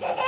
Ha ha!